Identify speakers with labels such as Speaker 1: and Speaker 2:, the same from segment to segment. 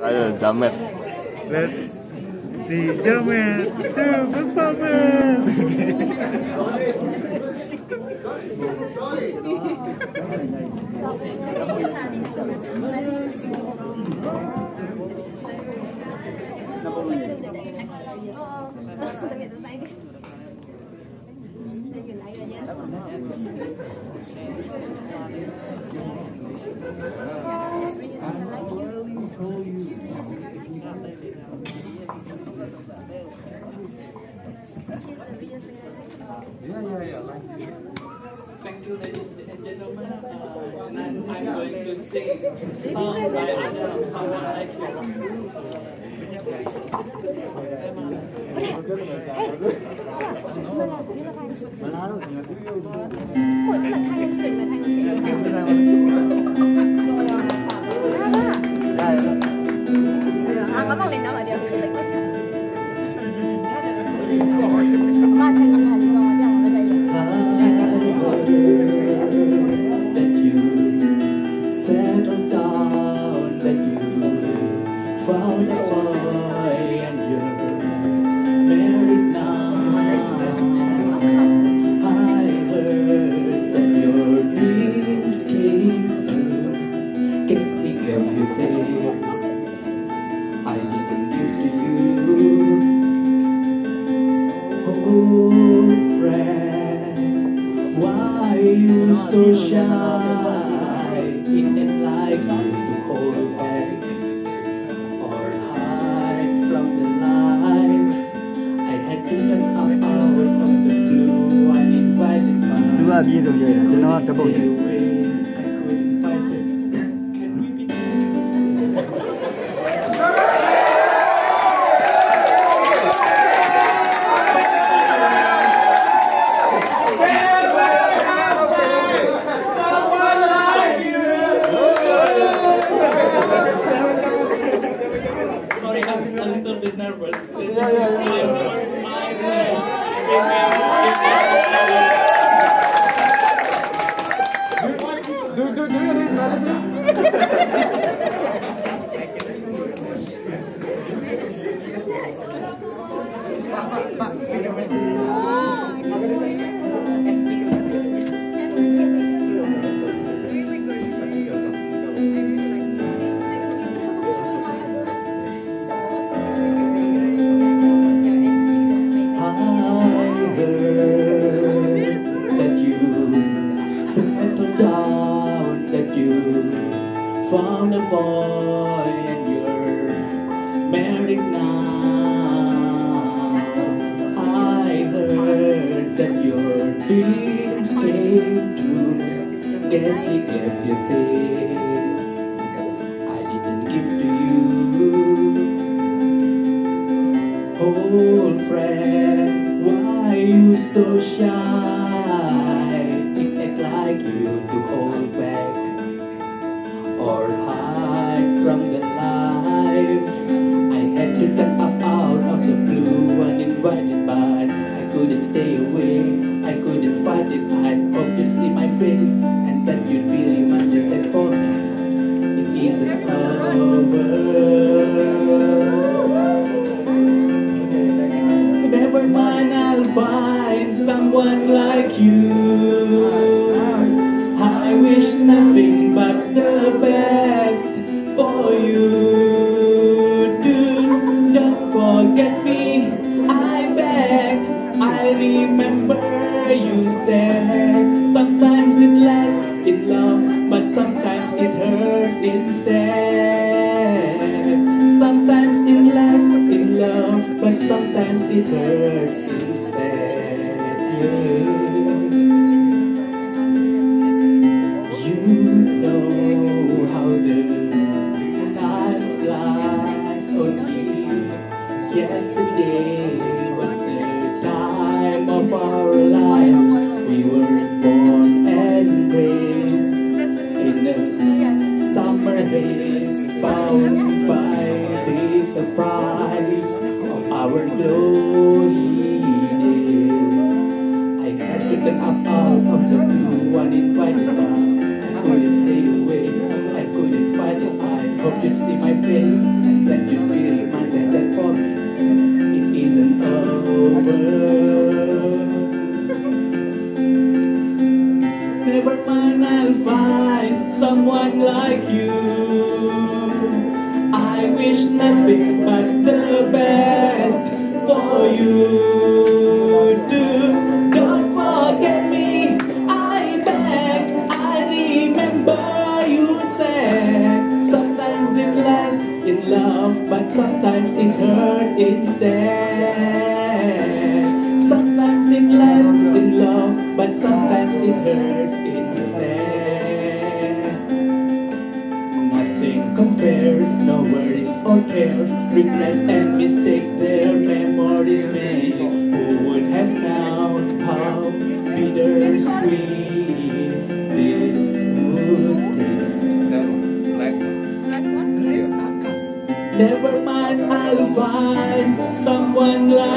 Speaker 1: Ayo, jamet.
Speaker 2: Let's see Jamet do performance.
Speaker 3: Yeah, yeah, yeah. Like
Speaker 4: Thank you, ladies and gentlemen. Uh, and I'm going to sing song by Adele someone like you.
Speaker 5: À,
Speaker 4: so shy? It ain't like you to hold back or hide from the life. I had to let up out of the blue uninvited by
Speaker 2: သူကပြေးတော့ရဲတယ်ကျွန်တော်ကတပုတ်ရဲ
Speaker 4: away. found a boy and you're married now. Dreams came true. Guess he gave you this. I didn't give to you. Old friend, why are you so shy? Someone like you. I wish nothing but the best for you. Do don't forget me, I beg. I remember you said sometimes it lasts in love, but sometimes it hurts instead. Sometimes it lasts in love, but sometimes it hurts instead. our loneliness. I had to taken up out of the blue and invite went back. I couldn't stay away, I couldn't fight it. I hope you'd see my face, then you'd be reminded that for me it isn't over. Never mind, I'll find someone like you. I wish nothing but the best you. Do don't forget me. I beg. I remember you said sometimes it lasts in love, but sometimes it hurts instead. Sometimes it lasts in love, but sometimes it hurts instead. Nothing compares, no worries or cares, regrets and mistakes,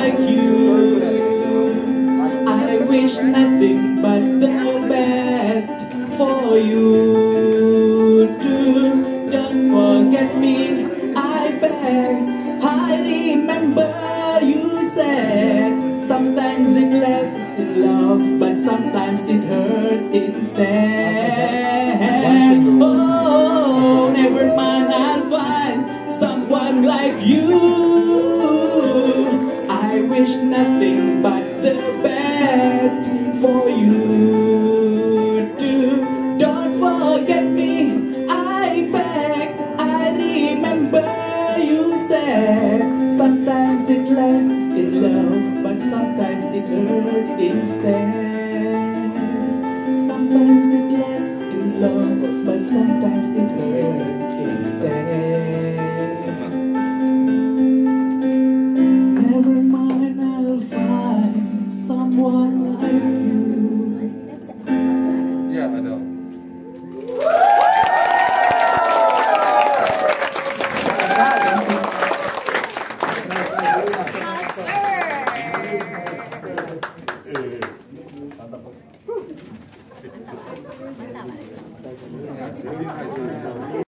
Speaker 3: like
Speaker 4: you. I wish nothing but the best for you. Do don't forget me, I beg. I remember you said sometimes it lasts in love, but sometimes it hurts instead. In love, but sometimes it hurts instead.